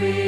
we